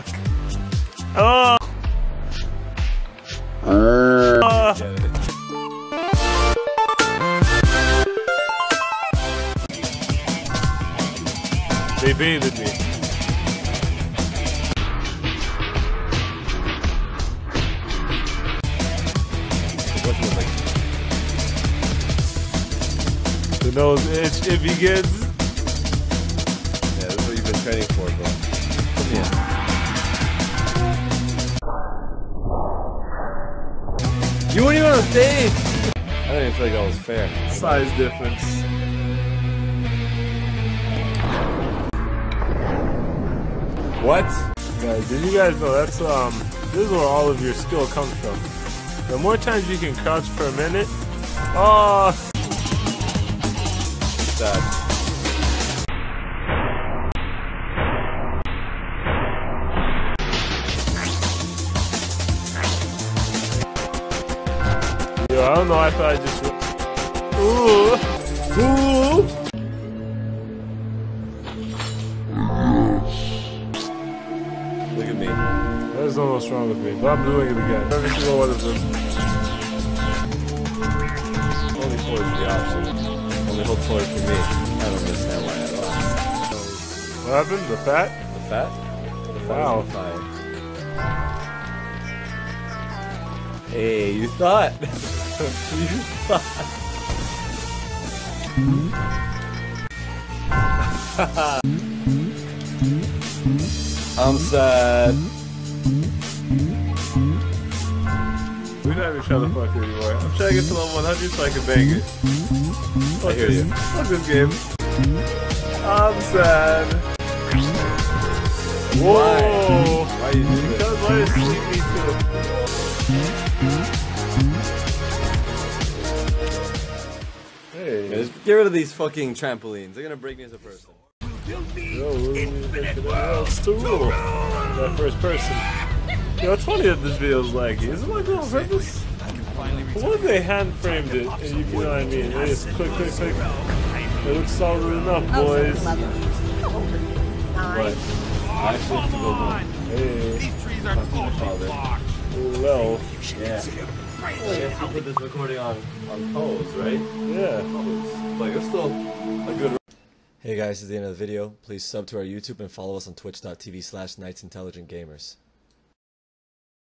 fuck? Oh! Oh. They baited me. The nose itch, it begins. Yeah, this is what you've been training for, bro. Come here. You weren't even on stage! I don't even feel like that was fair. Size difference. What? Guys, did you guys know that's um this is where all of your skill comes from. The more times you can crouch per minute, oh Sad. I don't know, I thought I just Ooh Ooh Look at me. There's no what's wrong with me, but I'm doing it again. Every single one of them. Only four is the option. Only hold four for me. I don't understand why I lost. What happened? The fat? The fat? The fat Wow. is on fire. Hey, you thought. I'm sad. We're not even trying to fuck anymore. I'm trying to get to level 100 so I can bang it. Fuck I hear this. you. Fuck this game. I'm sad. Whoa! Why? Why you do this? Because is sleepy too? Get rid of these fucking trampolines. They're gonna break me as a person. Yo, infinite worlds to rule. That first person. Yo, it's funny that this video is laggy. Is it like on purpose? What if they hand framed it and you, you know what I mean? They just click, click, click. It looks solid enough, boys. But I actually have to go home. Hey, These trees are close to Father. box. well, Yeah. I guess you put this recording on on pause, right? A good. Hey guys, this is the end of the video. Please sub to our YouTube and follow us on twitch.tv slash Nice Intelligent Gamers.